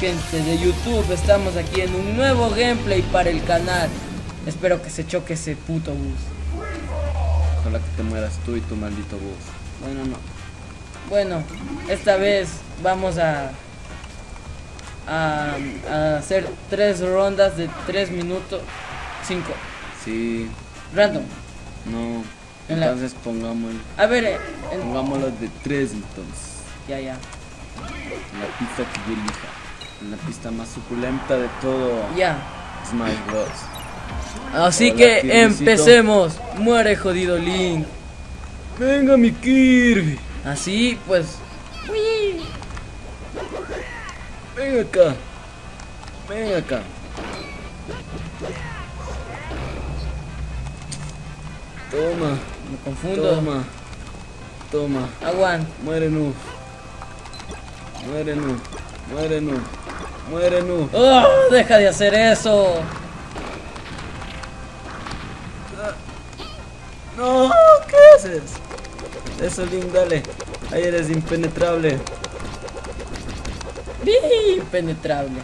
gente de YouTube, estamos aquí en un nuevo gameplay para el canal. Espero que se choque ese puto bus. Ojalá que te mueras tú y tu maldito bus. Bueno, no. Bueno, esta vez vamos a, a, a hacer tres rondas de tres minutos. Cinco. Sí, Random. no. En la- Entonces pongámoslo, A ver, eh, en- pongámoslo de tres entonces. ya, ya. La pista que yo elija. En la pista más suculenta de todo Ya. Smash Bros. Así Hola, que Kirbycito. empecemos. Muere jodido Link. Venga mi Kirby. Así pues. Uy. Ven acá. Ven acá. Toma, Me confundo. toma, toma. Aguanta. Muere Nu. Muere Nu. Muere Nu. Muere Nu. ¡Oh! Deja de hacer eso. No, ¿qué haces? Eso, Link, dale. Ahí eres impenetrable. Impenetrable.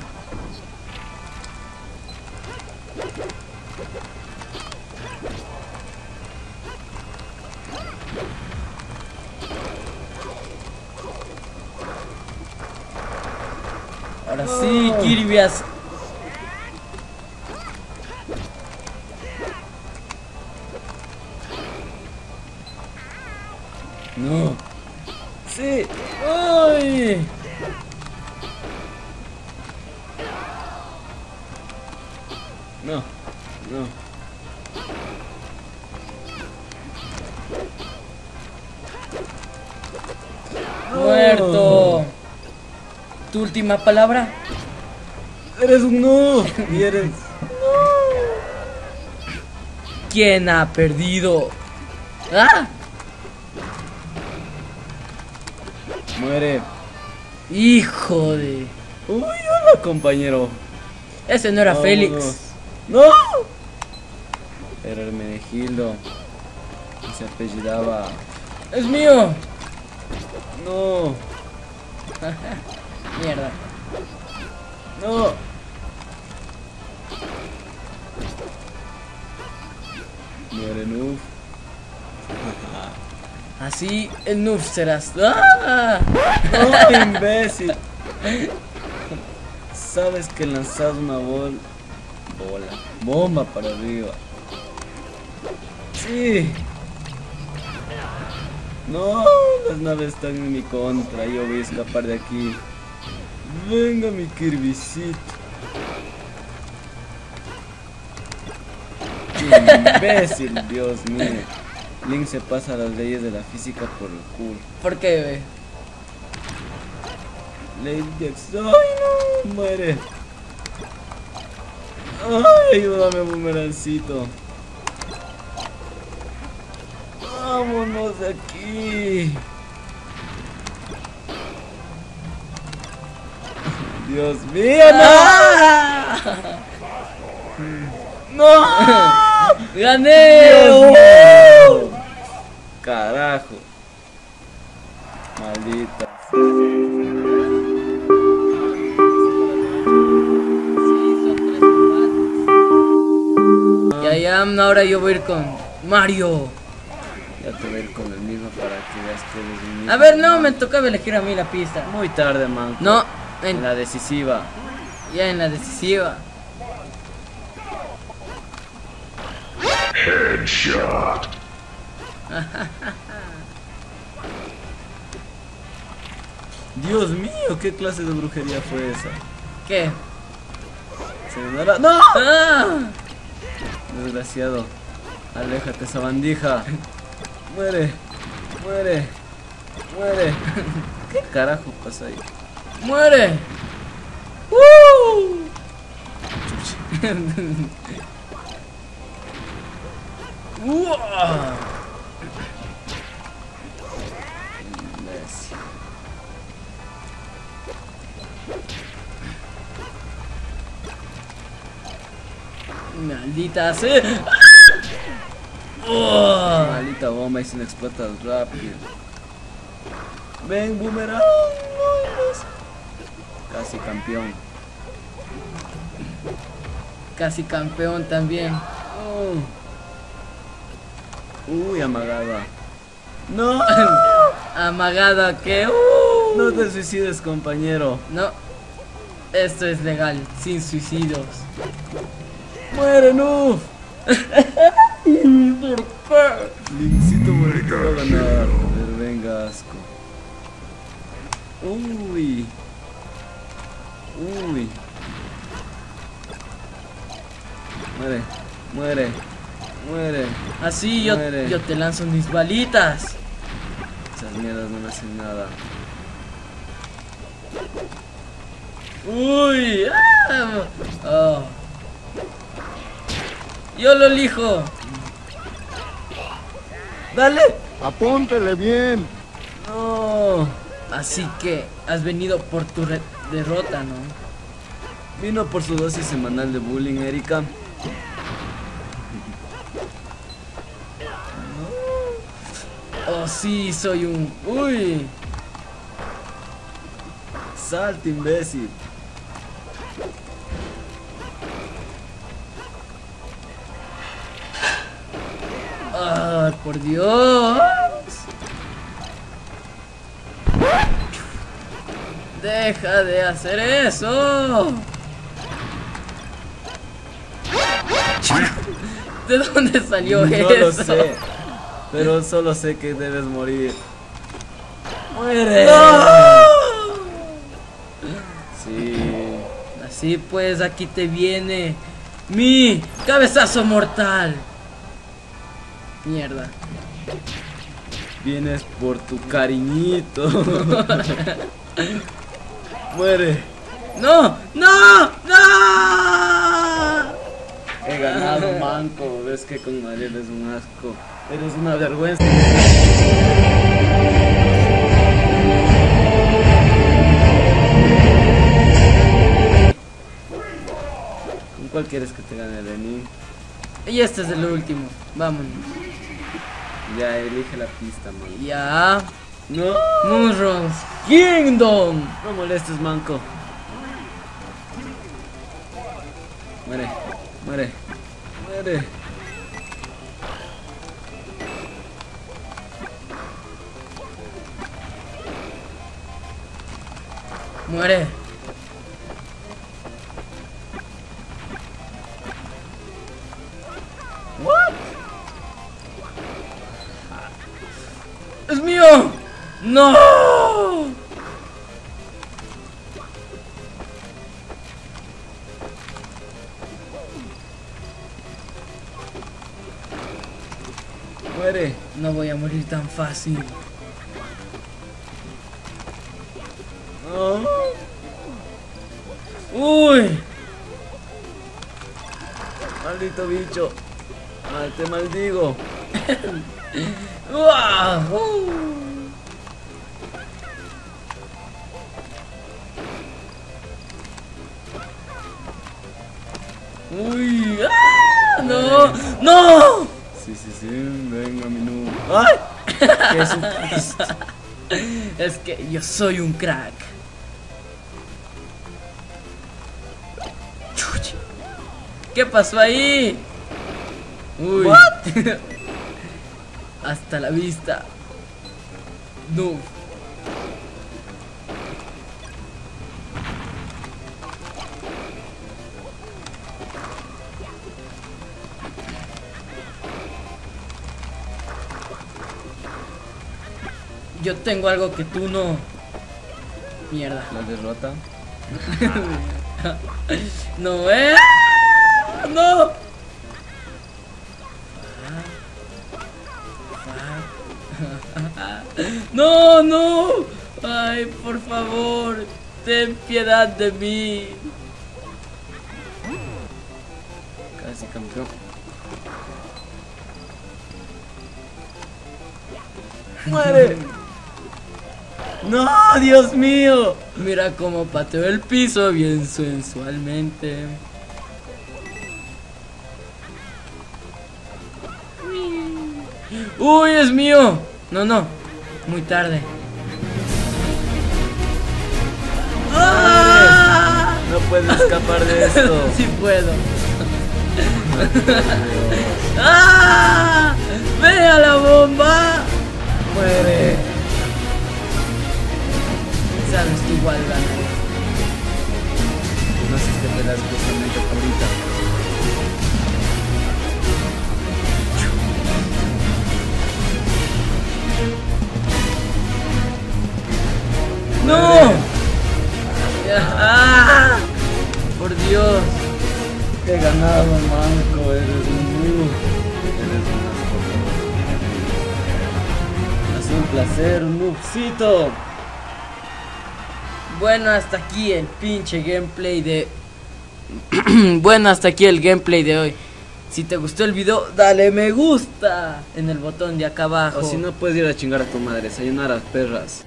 Sí, No. Kirby has- No. Sí. ¡Ay! No. No. ¡Muerto! ¿Tu última palabra? Eres un no. Y eres. ¿Quién ha perdido? ¡Ah! Muere. ¡Hijo de... Uy, hola, compañero. Ese no era Vámonos. Félix. ¡No! Era Hermenegildo. Se apellidaba. ¡Es mío! No. Mierda. No. Muere Nuf. Así el noob serás. ¡Ah! No, imbécil. Sabes que lanzas una bol... bola, bomba para arriba. Sí. No, las naves están en mi contra. Yo voy a escapar de aquí. Venga, mi Kirbycito. Imbécil, Dios mío. Link se pasa las leyes de la física por el culo. ¿Por qué, ve? Lady Jax. ¡Ay, no! Muere. ¡Ay, ayúdame, boomerangcito! ¡Vámonos de aquí! ¡Dios mío, ¡Ah! no! ¡No! ¡Gané! ¡Dios mío! ¡Carajo! Maldita. Ya, ya, ahora yo voy a ir con Mario. Ya te voy a ir con el mismo para que veas que eres el mismo. A ver, no, me tocaba elegir a mí la pista. Muy tarde, man. No, En la decisiva. ya en la decisiva. Dios mío, ¿qué clase de brujería fue esa? ¿Qué? Se dará- ¡No! ¡Ah! Desgraciado. Aléjate esa bandija. Muere. Muere. Muere. ¿Qué carajo pasa ahí? ¡Muere! ¡Uh! Maldita sea. ¡Oh! Maldita bomba y se explota rápido. Ven, boomerang. Casi campeón. casi campeón también. Oh. Uy, amagada. No, Amagada que... uh, no te suicides, compañero. No, esto es legal, sin suicidios. Muere, no. ¿Por qué? Linkcito muerto va a ganar. Pero venga, asco. Uy. Uy. Muere, muere, muere. Así yo, Muere. yo te lanzo mis balitas. Esas mierdas no me hacen nada. Uy. ah, oh. Yo lo elijo. ¡Dale! Apúntele bien. No. Así que has venido por tu re- derrota, ¿no? Vino por su dosis semanal de bullying, Erika. Oh, sí, soy un... Uy. Salta, imbécil. Ay, por Dios. Deja de hacer eso. ¿De dónde salió no eso? lo sé. Pero solo sé que debes morir. ¡Muere! ¡No! Sí. Así pues, aquí te viene mi cabezazo mortal. Mierda. Vienes por tu cariñito. Muere. ¡No! ¡No! ¡No! He ganado, manco. Ves que con Mariel es un asco. Eres una vergüenza. ¿Con cuál quieres que te gane, Lenin? Y este es el último. Vámonos. Ya, elige la pista, man. Ya. No, Moonrons Kingdom. no molestes, manco. Muere, muere, muere. Muere. What? ¡Es mío! ¡No! Muere. No voy a morir tan fácil. No. ¡Uy! Maldito bicho. Mal, te maldigo. ¡Uy! ¡Ah! ¡No! ¡No! Sí, sí, sí. Venga, mi nu. ¡Ay! Es que yo soy un crack. Chuch. ¿Qué pasó ahí? Uy. Hasta la vista. No. Yo tengo algo que tú no. Mierda. La derrota. No, eh. No. No, no. Ay, por favor, ten piedad de mí. Casi campeón. ¡Muere! ¡No, Dios mío! Mira cómo pateo el piso bien sensualmente. Uy, es mío. No, no. Muy tarde. ¡Ah! No puedes escapar de esto. Sí puedo. ¡Ah! ¡Vea la bomba! Muere. Sabes que igual gana. No sé si te pelas justamente ahorita. ¡No! ¡Ah! Por Dios. He ganado, manco, eres un. Eres un asco. Es un placer, un noobcito. Bueno, hasta aquí el pinche gameplay de... bueno, hasta aquí el gameplay de hoy. Si te gustó el video, dale me gusta en el botón de acá abajo. O si no, puedes ir a chingar a tu madre, sayonara, perras.